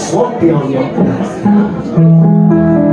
Swampy on your past.